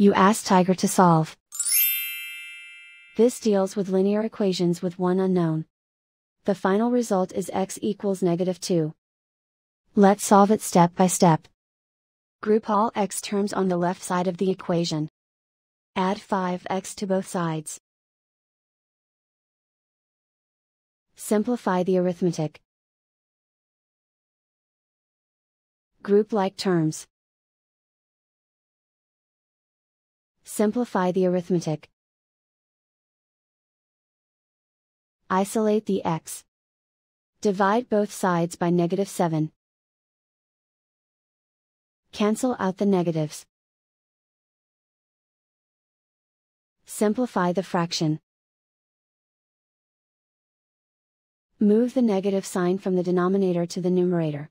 You ask Tiger to solve. This deals with linear equations with one unknown. The final result is x equals negative 2. Let's solve it step by step. Group all x terms on the left side of the equation. Add 5x to both sides. Simplify the arithmetic. Group like terms. Simplify the arithmetic. Isolate the x. Divide both sides by negative 7. Cancel out the negatives. Simplify the fraction. Move the negative sign from the denominator to the numerator.